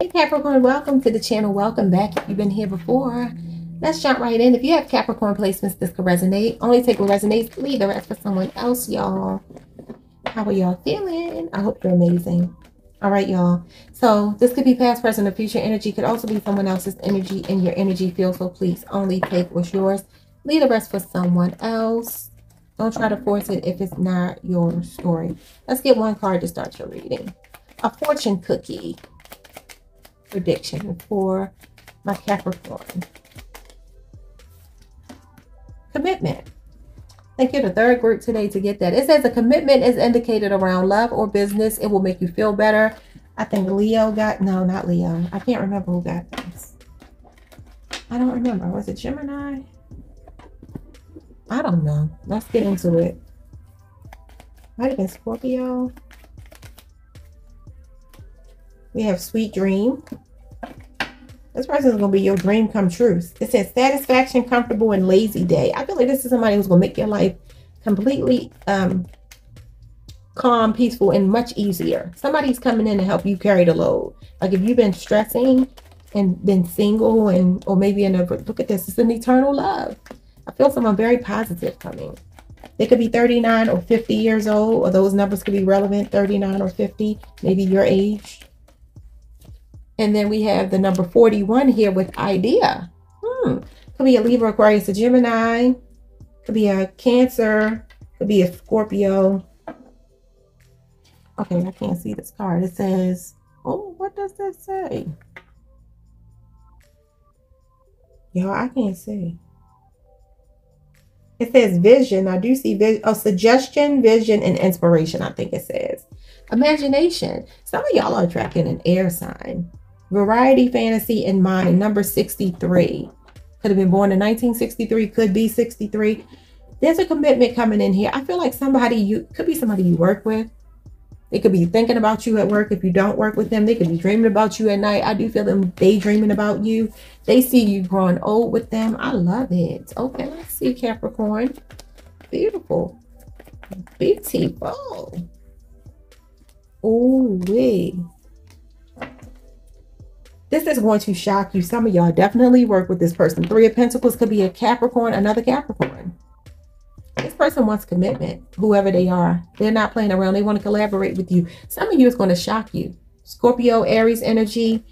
Hey Capricorn, welcome to the channel. Welcome back if you've been here before. Let's jump right in. If you have Capricorn placements, this could resonate. Only take what resonates, leave the rest for someone else, y'all. How are y'all feeling? I hope you're amazing. All right, y'all. So this could be past, present, or future energy. Could also be someone else's energy in your energy field. So please only take what's yours. Leave the rest for someone else. Don't try to force it if it's not your story. Let's get one card to start your reading. A fortune cookie prediction for my Capricorn. Commitment. Thank you, the third group today to get that. It says a commitment is indicated around love or business. It will make you feel better. I think Leo got, no, not Leo. I can't remember who got this. I don't remember. Was it Gemini? I don't know. Let's get into it. Might have been Scorpio. We have Sweet Dream. This person is going to be your dream come true. It says satisfaction, comfortable, and lazy day. I feel like this is somebody who's going to make your life completely um, calm, peaceful, and much easier. Somebody's coming in to help you carry the load. Like if you've been stressing and been single and or maybe in a look at this, it's an eternal love. I feel someone very positive coming. They could be 39 or 50 years old, or those numbers could be relevant, 39 or 50, maybe your age. And then we have the number 41 here with idea. Hmm. Could be a Libra, Aquarius, a Gemini. Could be a Cancer. Could be a Scorpio. Okay, I can't see this card. It says, oh, what does that say? Y'all, I can't see. It says vision. I do see vision. Oh, suggestion, vision, and inspiration. I think it says imagination. Some of y'all are attracting an air sign. Variety Fantasy in Mind, number 63. Could have been born in 1963, could be 63. There's a commitment coming in here. I feel like somebody you could be somebody you work with. They could be thinking about you at work if you don't work with them. They could be dreaming about you at night. I do feel them daydreaming about you. They see you growing old with them. I love it. Okay, let's see Capricorn. Beautiful. Beautiful. Oh, wait. This is going to shock you. Some of y'all definitely work with this person. Three of Pentacles could be a Capricorn, another Capricorn. This person wants commitment, whoever they are. They're not playing around. They want to collaborate with you. Some of you is going to shock you. Scorpio, Aries energy,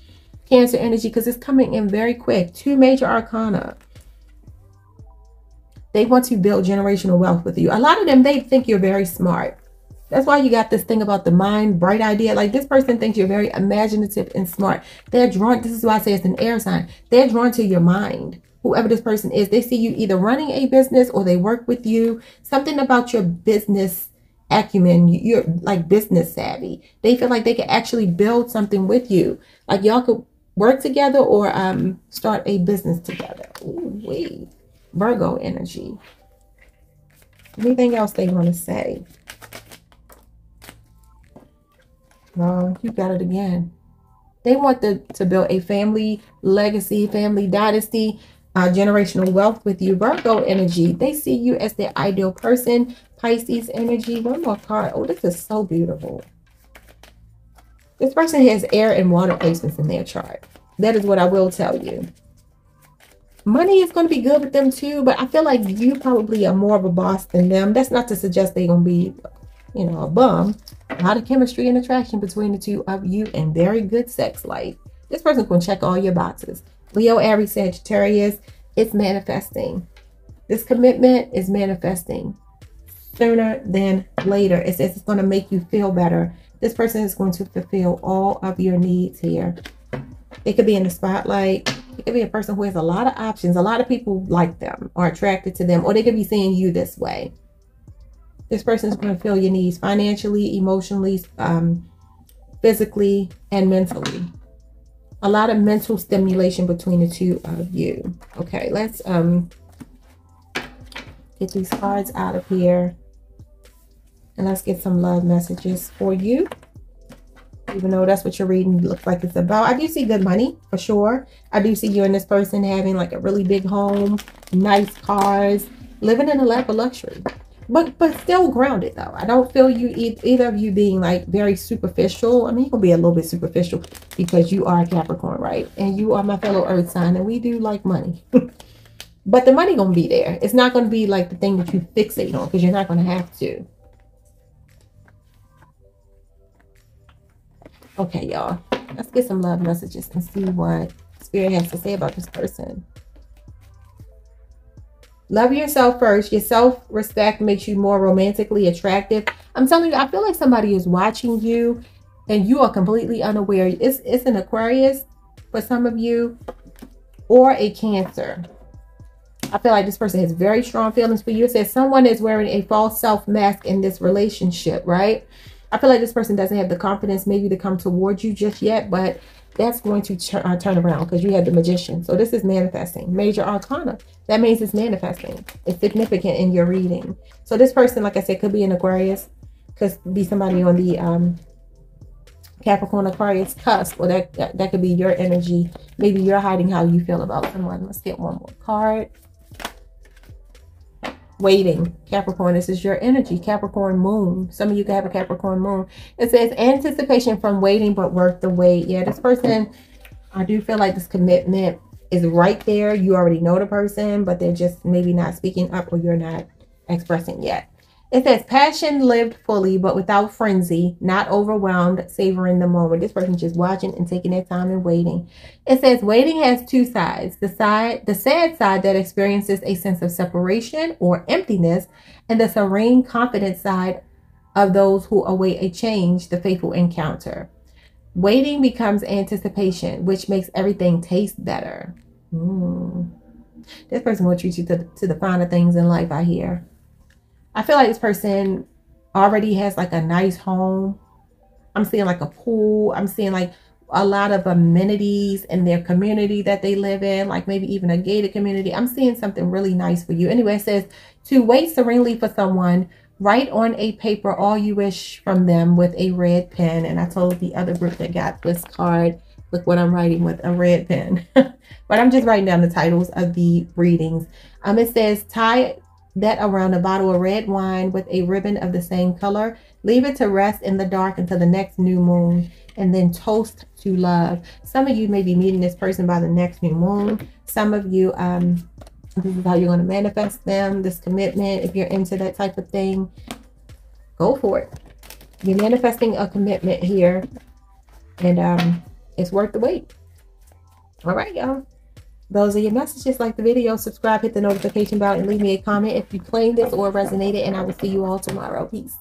Cancer energy, because it's coming in very quick. Two major arcana. They want to build generational wealth with you. A lot of them, they think you're very smart. That's why you got this thing about the mind, bright idea. Like this person thinks you're very imaginative and smart. They're drawn, this is why I say it's an air sign. They're drawn to your mind. Whoever this person is, they see you either running a business or they work with you. Something about your business acumen, you're like business savvy. They feel like they can actually build something with you. Like y'all could work together or um start a business together. Ooh, wait. Virgo energy. Anything else they want to say? You got it again. They want the, to build a family legacy, family dynasty, uh, generational wealth with you. Virgo energy. They see you as their ideal person. Pisces energy. One more card. Oh, this is so beautiful. This person has air and water placements in their chart. That is what I will tell you. Money is going to be good with them too, but I feel like you probably are more of a boss than them. That's not to suggest they're going to be, you know, a bum. A lot of chemistry and attraction between the two of you and very good sex life. This person can check all your boxes. Leo, Aries, Sagittarius, it's manifesting. This commitment is manifesting sooner than later. It says it's going to make you feel better. This person is going to fulfill all of your needs here. It could be in the spotlight. It could be a person who has a lot of options. A lot of people like them or attracted to them, or they could be seeing you this way. This person is going to fill your needs financially, emotionally, um, physically, and mentally. A lot of mental stimulation between the two of you. Okay, let's um get these cards out of here. And let's get some love messages for you. even though that's what you're reading looks like it's about. I do see good money for sure. I do see you and this person having like a really big home, nice cars, living in a lap of luxury. But but still grounded though. I don't feel you either of you being like very superficial. I mean, you can be a little bit superficial because you are a Capricorn, right? And you are my fellow Earth sign, and we do like money. but the money gonna be there. It's not gonna be like the thing that you fixate on because you're not gonna have to. Okay, y'all. Let's get some love messages and see what Spirit has to say about this person. Love yourself first. Your self-respect makes you more romantically attractive. I'm telling you, I feel like somebody is watching you and you are completely unaware. It's, it's an Aquarius for some of you or a Cancer. I feel like this person has very strong feelings for you. It says someone is wearing a false self mask in this relationship, right? I feel like this person doesn't have the confidence maybe to come towards you just yet, but that's going to uh, turn around because you had the magician. So this is manifesting. Major arcana. That means it's manifesting. It's significant in your reading. So this person, like I said, could be an Aquarius. Could be somebody on the um, Capricorn Aquarius cusp. Or that, that, that could be your energy. Maybe you're hiding how you feel about someone. Let's get one more card waiting. Capricorn this is your energy. Capricorn moon. Some of you can have a capricorn moon. It says anticipation from waiting but worth the wait. Yeah this person i do feel like this commitment is right there. You already know the person but they're just maybe not speaking up or you're not expressing yet it says passion lived fully, but without frenzy, not overwhelmed, savoring the moment. This person just watching and taking their time and waiting. It says waiting has two sides. The side, the sad side that experiences a sense of separation or emptiness, and the serene, confident side of those who await a change, the faithful encounter. Waiting becomes anticipation, which makes everything taste better. Mm. This person will treat you to, to the finer things in life, I hear. I feel like this person already has like a nice home. I'm seeing like a pool. I'm seeing like a lot of amenities in their community that they live in, like maybe even a gated community. I'm seeing something really nice for you. Anyway, it says to wait serenely for someone, write on a paper all you wish from them with a red pen. And I told the other group that got this card, look what I'm writing with a red pen. but I'm just writing down the titles of the readings. Um, it says tie that around a bottle of red wine with a ribbon of the same color. Leave it to rest in the dark until the next new moon and then toast to love. Some of you may be meeting this person by the next new moon. Some of you, um, this is how you're going to manifest them, this commitment. If you're into that type of thing, go for it. You're manifesting a commitment here and um, it's worth the wait. All right, y'all. Those are your messages. Like the video, subscribe, hit the notification bell, and leave me a comment if you claimed this or resonated. And I will see you all tomorrow. Peace.